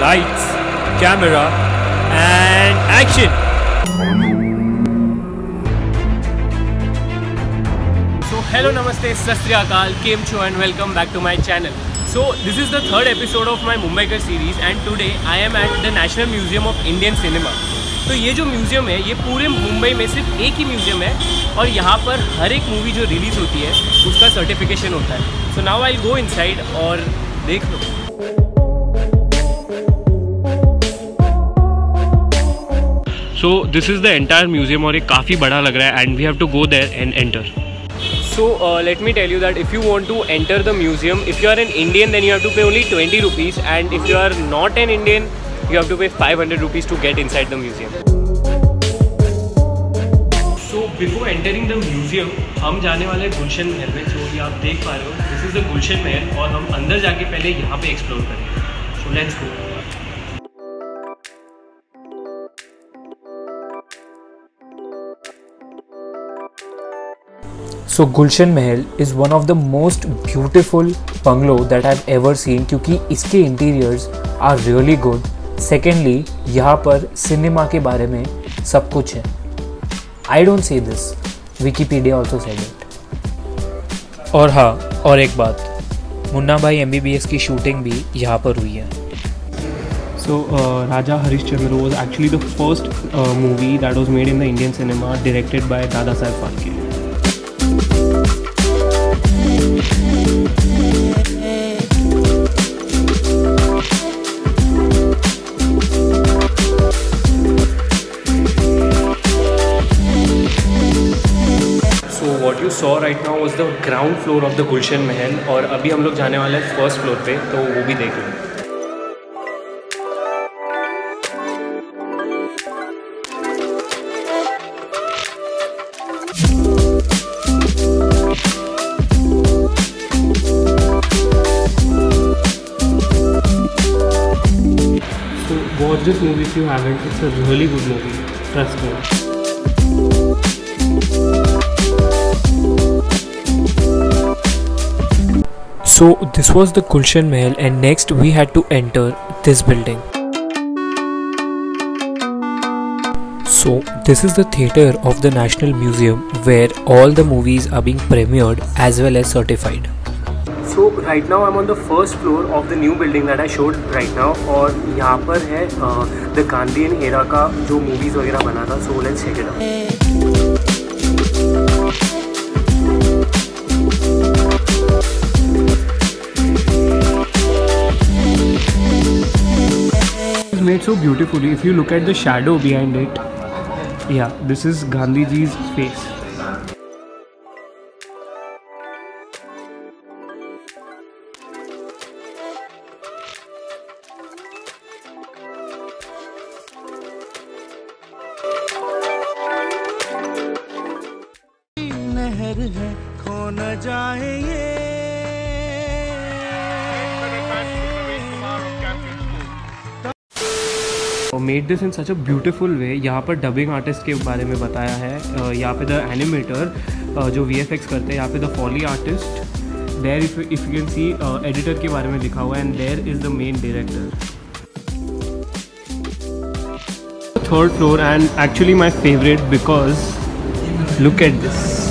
lights, camera, and action. So hello, namaste, sastriyakal, kem cho and welcome back to my channel. So this is the third episode of my Mumbaikar series and today I am at the National Museum of Indian Cinema. तो ये जो museum है ये पूरे मुंबई में सिर्फ़ एक ही museum है और यहाँ पर हर एक मूवी जो रिलीज़ होती है उसका सर्टिफिकेशन होता है so now I go inside और देख लो so this is the entire museum और ये काफ़ी बड़ा लग रहा है and we have to go there and enter so let me tell you that if you want to enter the museum if you are an Indian then you have to pay only twenty rupees and if you are not an Indian you have to pay five hundred rupees to get inside the museum so before entering the museum हम जाने वाले गुलशन महल में जो भी आप देख पा रहे हो। This is the Gulshan Mahal और हम अंदर जाके पहले यहाँ पे एक्सप्लोर करें so let's go so Gulshan Mahal is one of the most beautiful bungalow that I've ever seen क्योंकि इसके interiors are really good secondly यहाँ पर सिनेमा के बारे में सब कुछ है। I don't see this Wikipedia also said it और हाँ और एक बात। मुन्ना भाई एमबीबीएस की शूटिंग भी यहाँ पर हुई है। So Raja Harishchandra was actually the first movie that was made in the Indian cinema directed by Dadasaheb Phalke what you saw right now was the ground floor of the Gulshan Mahal और अभी हम लोग जाने वाले हैं first floor पे तो वो भी देख लें Watch this movie if you haven't. It's a really good movie. Trust me. So this was the Gulshan Mahal and next we had to enter this building. So this is the theatre of the National Museum where all the movies are being premiered as well as certified. So right now I'm on the first floor of the new building that I showed right now और यहाँ पर है the Gandhian era का जो movies वगैरह बना था so let's check it out made so beautifully. If you look at the shadow behind it, yeah, this is Gandhi ji's face. जाए made this in such a beautiful way यहाँ पर dubbing artist के बारे में बताया है। यहाँ पे द एनिमेटर जो वी एफ़ एक्स करते हैं, यहाँ पे the Foley artist there if you can see editor के बारे में लिखा हुआ है and there is the main director third floor and actually my favourite because look at this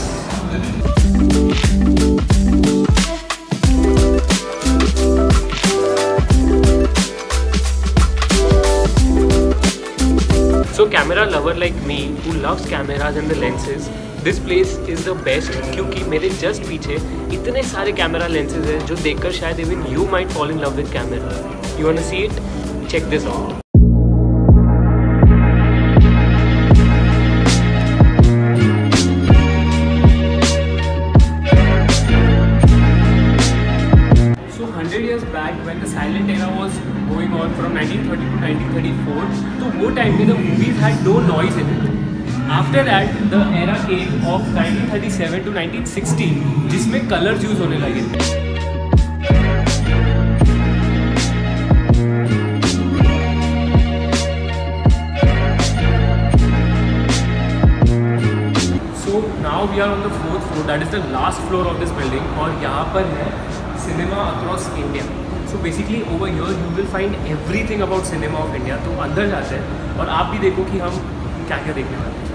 So camera lover like me who loves cameras and the lenses this place is the best क्योंकि मेरे just पीछे इतने सारे camera lenses हैं जो देखकर शायद even you might fall in love with camera. You wanna see it? Check this out. Had no noise in it. After that, the era came of 1937 to 1960, जिसमें colors use होने लगे. The fourth floor, that is the last floor of this building और यहाँ पर है cinema across India so basically over your you will find everything about cinema of India तो अंदर जाते हैं और आप भी देखो कि हम क्या क्या देखने वाले हैं।